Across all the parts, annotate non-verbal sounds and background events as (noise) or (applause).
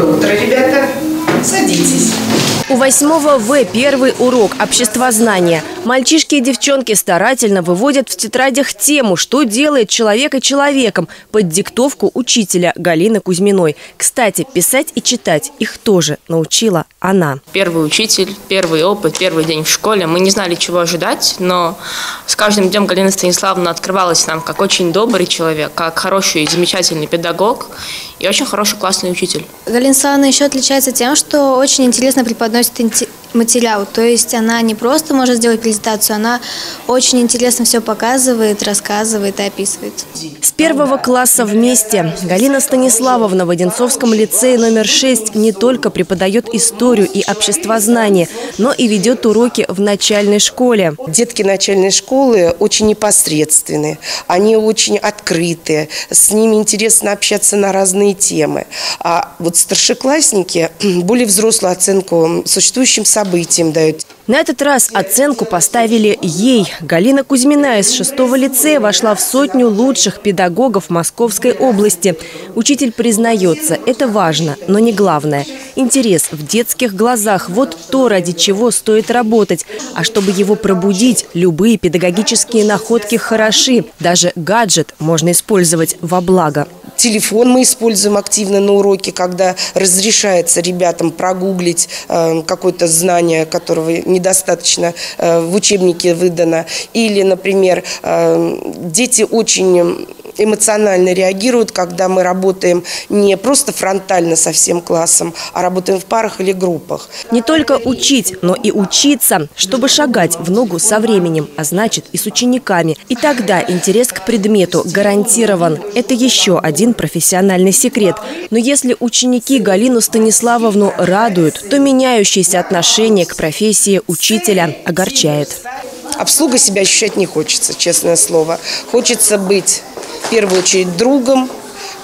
Доброе утро, ребята. Садитесь. У восьмого В первый урок обществознания. Мальчишки и девчонки старательно выводят в тетрадях тему, что делает человека человеком, под диктовку учителя Галины Кузьминой. Кстати, писать и читать их тоже научила она. Первый учитель, первый опыт, первый день в школе. Мы не знали, чего ожидать, но с каждым днем Галина Станиславовна открывалась нам как очень добрый человек, как хороший и замечательный педагог и очень хороший классный учитель. Галина Станиславовна еще отличается тем, что очень интересно преподносит материал. То есть она не просто может сделать презентацию, она очень интересно все показывает, рассказывает и описывает. С первого класса вместе Галина Станиславовна в Одинцовском лицее номер 6 не только преподает историю и обществознание, но и ведет уроки в начальной школе. Детки начальной школы очень непосредственные, они очень открытые, с ними интересно общаться на разные темы. А вот старшеклассники (clears throat) более взрослую оценку существующим событиям дают. На этот раз оценку поставили ей. Галина Кузьмина из шестого лицея вошла в сотню лучших педагогов Московской области. Учитель признается, это важно, но не главное. Интерес в детских глазах – вот то, ради чего стоит работать. А чтобы его пробудить, любые педагогические находки хороши. Даже гаджет можно использовать во благо. Телефон мы используем активно на уроке, когда разрешается ребятам прогуглить э, какое-то знание, которого недостаточно э, в учебнике выдано. Или, например, э, дети очень эмоционально реагируют, когда мы работаем не просто фронтально со всем классом, а работаем в парах или группах. Не только учить, но и учиться, чтобы шагать в ногу со временем, а значит и с учениками. И тогда интерес к предмету гарантирован. Это еще один профессиональный секрет. Но если ученики Галину Станиславовну радуют, то меняющееся отношение к профессии учителя огорчает. Обслуга себя ощущать не хочется, честное слово. Хочется быть в первую очередь другом,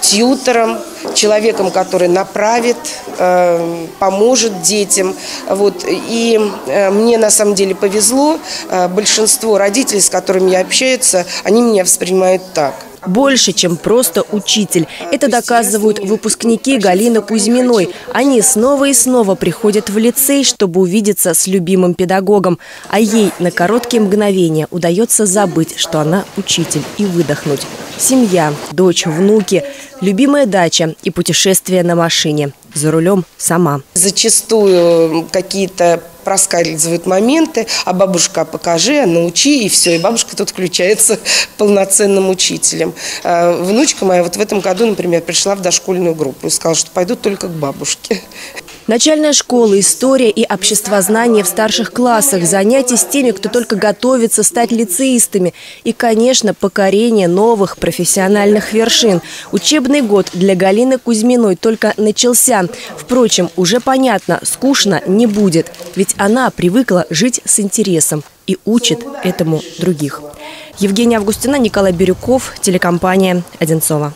тьютором, человеком, который направит, э, поможет детям. Вот. И э, мне на самом деле повезло. Э, большинство родителей, с которыми я общаюсь, они меня воспринимают так. Больше, чем просто учитель. Это доказывают выпускники Галины Кузьминой. Они снова и снова приходят в лицей, чтобы увидеться с любимым педагогом. А ей на короткие мгновения удается забыть, что она учитель, и выдохнуть. Семья, дочь, внуки, любимая дача и путешествие на машине. За рулем сама. Зачастую какие-то проскальзывают моменты, а бабушка покажи, а научи, и все, и бабушка тут включается (laughs) полноценным учителем. А внучка моя вот в этом году, например, пришла в дошкольную группу и сказала, что пойду только к бабушке. Начальная школа, история и обществознание в старших классах, занятия с теми, кто только готовится стать лицеистами и, конечно, покорение новых профессиональных вершин. Учебный год для Галины Кузьминой только начался. Впрочем, уже понятно, скучно не будет, ведь она привыкла жить с интересом и учит этому других. Евгения Августина, Николай Бирюков, телекомпания «Одинцова».